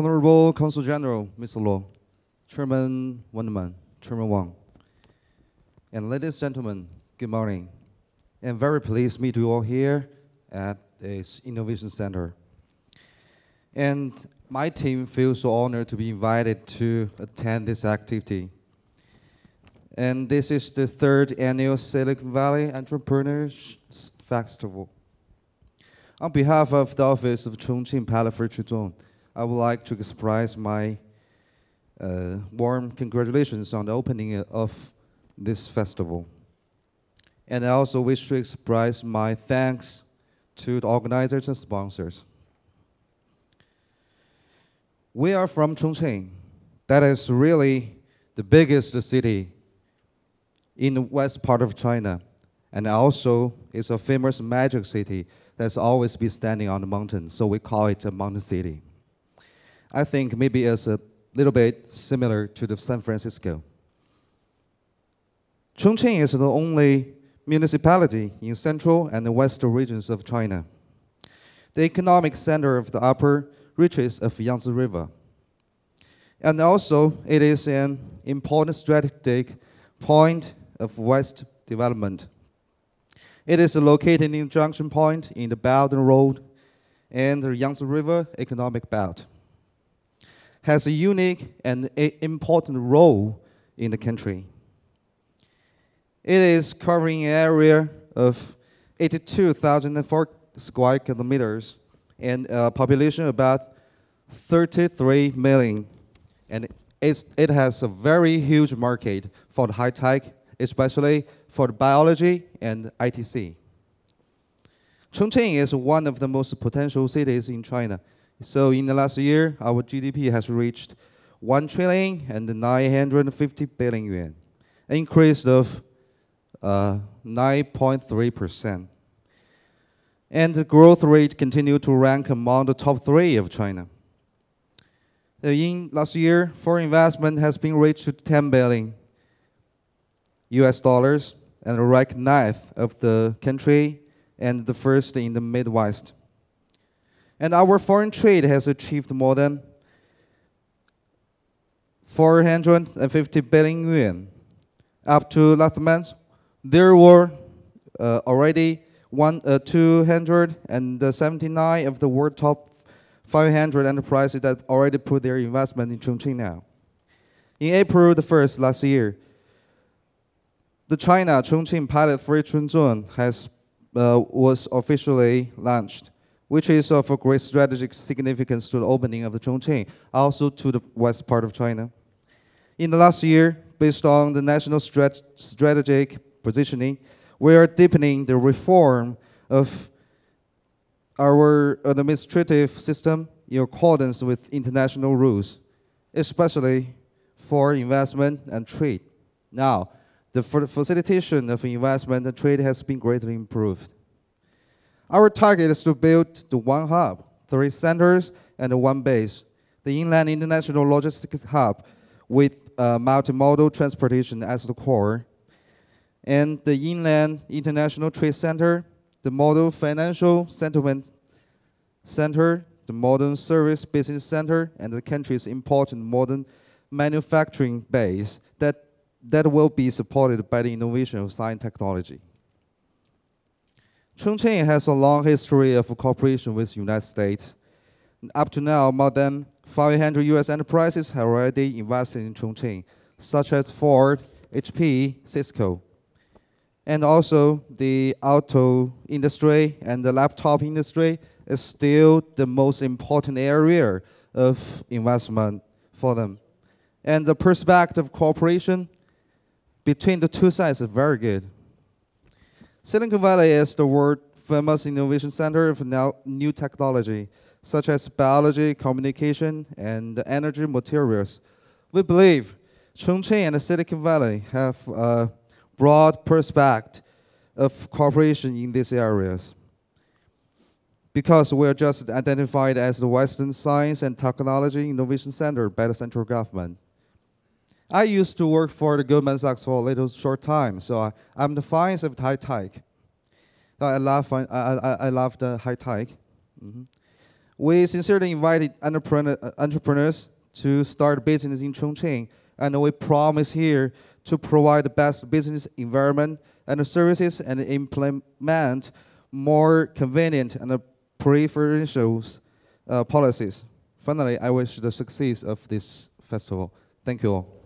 Honorable Consul General, Mr. Luo, Chairman Wenderman, Chairman Wang, and ladies and gentlemen, good morning. I'm very pleased to meet you all here at this Innovation Center. And my team feels so honored to be invited to attend this activity. And this is the third annual Silicon Valley Entrepreneurs Festival. On behalf of the Office of Chongqing Pilot Free Zone, I would like to express my uh, warm congratulations on the opening of this festival. And I also wish to express my thanks to the organizers and sponsors. We are from Chongqing. That is really the biggest city in the west part of China. And also, it's a famous magic city that's always been standing on the mountain, so we call it a mountain city. I think maybe it's a little bit similar to the San Francisco. Chongqing is the only municipality in central and western regions of China. The economic center of the upper reaches of Yangtze River. And also, it is an important strategic point of West development. It is located in junction point in the Belt and Road and the Yangtze River economic belt has a unique and important role in the country. It is covering an area of 82,004 square kilometers and a population of about 33 million. And it has a very huge market for the high tech, especially for biology and ITC. Chongqing is one of the most potential cities in China so in the last year, our GDP has reached 1 trillion and 950 billion yuan, an increase of 9.3%. Uh, and the growth rate continued to rank among the top three of China. In last year, foreign investment has been reached to 10 billion US dollars and ranked ninth of the country and the first in the Midwest. And our foreign trade has achieved more than 450 billion yuan. Up to last month, there were uh, already one, uh, 279 of the world top 500 enterprises that already put their investment in Chongqing now. In April the 1st last year, the China Chongqing Pilot Free Trade Zone has, uh, was officially launched which is of great strategic significance to the opening of the Chongqing, also to the west part of China. In the last year, based on the national strat strategic positioning, we are deepening the reform of our administrative system in accordance with international rules, especially for investment and trade. Now, the facilitation of investment and trade has been greatly improved. Our target is to build the one hub, three centers, and one base. The Inland International Logistics Hub with uh, multimodal transportation as the core, and the Inland International Trade Center, the Model Financial Settlement Center, the Modern Service Business Center, and the country's important modern manufacturing base that, that will be supported by the innovation of science technology. Chongqing has a long history of cooperation with the United States. Up to now, more than 500 U.S. enterprises have already invested in Chongqing, such as Ford, HP, Cisco. And also, the auto industry and the laptop industry is still the most important area of investment for them. And the perspective of cooperation between the two sides is very good. Silicon Valley is the world famous innovation center of now new technology, such as biology, communication, and energy materials. We believe Chongqing and Silicon Valley have a broad perspective of cooperation in these areas because we are just identified as the Western Science and Technology Innovation Center by the central government. I used to work for the Goldman Sachs for a little short time, so I, am the finance of high tech. I love, I, I, I love the high tech. Mm -hmm. We sincerely invited entrepreneur, entrepreneurs to start business in Chongqing, and we promise here to provide the best business environment and services and implement more convenient and preferential uh, policies. Finally, I wish the success of this festival. Thank you all.